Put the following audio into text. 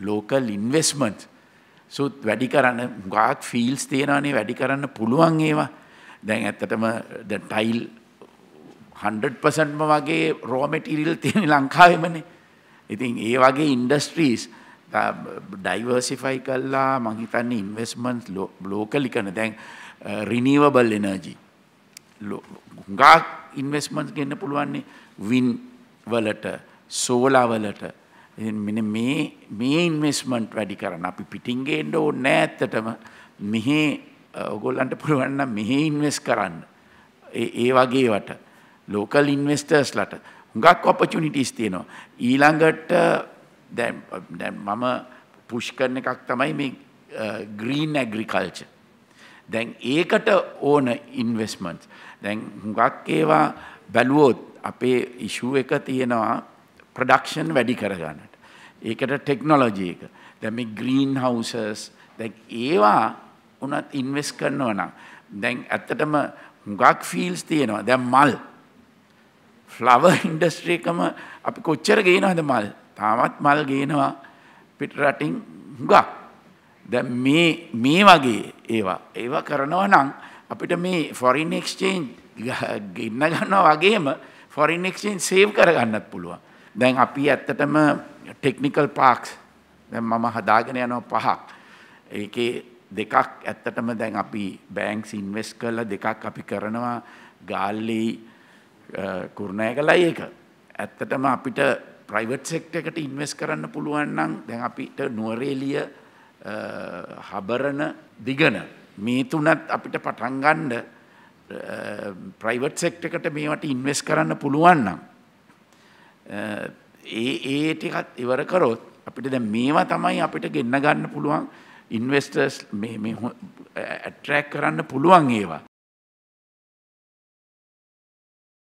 Local investment සුත් වැඩි කරන්න ගාක් ෆිල්ස් තියෙනවානේ වැඩි කරන්න පුළුවන් ඒවා. දැන් ඇත්තටම ද ටයිල් 100%ම වගේ රෝමටිරිල් තියෙන ලංකාවෙමනේ. ඉතින් ඒ වගේ ඉන්ඩස්ට්‍රීස් ඩයිවර්සිෆයි කල්ලා මහිතන්න ඉන්වස්මන්ස් ලෝකලි කන දැන් රිනීවබල් එනර්ජී හුඟක් ඉන්වස්මන්ස් ගන්න පුළුවන්නේ වින් වලට සෝලාවලට මෙන මේ මේ ඉන්වස්මන්ට් වැඩි කරන්න අපි පිටිංගේන්ඩ ඕන්න ඇත්තටම. මෙහේ ඔගොල්ලන්ට පුළුවන්න මෙහෙ ඉන්වෙස් කරන්න. ඒ වගේවට ලෝකල් ඉන්වස්ටර්ස්ලට හුඟක් ඔපචුනිටිස් තියෙනවා. ඊළඟට දැන් මම පුෂ් කරන එකක් තමයි මේ ග්‍රීන් ඇග්‍රිකල්ච දැන් ඒකට ඕන ඉන්වස්මන්ට් දැන් හුඟක් ඒවා බැලුවෝත් අපේ ඉශූ එක තියෙනවා ප්‍රඩක්ෂන් වැඩි කරගන්නට. ඒකට ටෙක්නොලොජී එක. දැ මේ ග්‍රීන් හවසස් දැ ඒවා උනත් ඉන්වෙස් කරනවා නම් දැන් ඇත්තටම හුඟක් ෆිල්ස් තියෙනවා. දැම් මල්. ෆ්ලව ඉන්ඩස්ට්‍රේකම අපි කොච්චර ගේනවද මල්? තාමත් මල් ගේනවා පිට රටින් හුඟක්. දැ මේ මේ වගේ ඒවා. ඒවා කරනවා නම් අපිට මේ ෆොරින් එක්ස්චේන්් ගන්න ගන්නවා වගේම ෆොරින් එක්ස්චේන්් සේව් කරගන්නත් පුළුවන්. දැන් අපි ඇත්තටම ටෙක්නිකල් පාක්ස් දැ මම හදාගෙන යනවා පහක්. ඒකේ දෙකක් ඇත්තටම දැන් අපි බෑංක්ස් ඉන්වෙස් කරලා දෙකක් අපි කරනවා. ගාල්ලී කුරුණෑ කලයි ඒක. ඇත්තටම අපිට ප්‍රයිවට් සෙක්ට එකට ඉන්වෙස් කරන්න පුළුවන්නම් දැන් අපිට නුවරේලිය හබරණ දිගන මේ තුනත් අපිට පටන්ගන්ඩ ප්‍රයිවට් සෙක්ට එකට මේවට ඉන්වෙස් කරන්න පුළුවන්නම් ඒ ඒ ටිකත් ඉවර කරොත් අපිට දැ මේවා තමයි අපිට ගෙන්න්න ගන්න පුළුවන් ඉන්වස්ටර්ස් ඇට්‍රැක් කරන්න පුළුවන් ඒවා.